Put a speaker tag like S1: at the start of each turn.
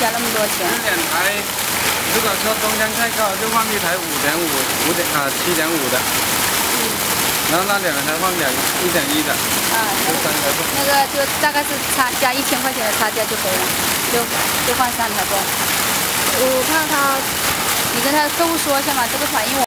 S1: 加那么多钱？
S2: 这两台，如果说中间太高，就换一台五点五、五点啊七点五的。嗯。然后那两台换两一点一的。啊。就三台？
S1: 那个就大概是差加一千块钱的差价就可以了，就就换三台不？我看他，你跟他客户说一下嘛，这个反应我。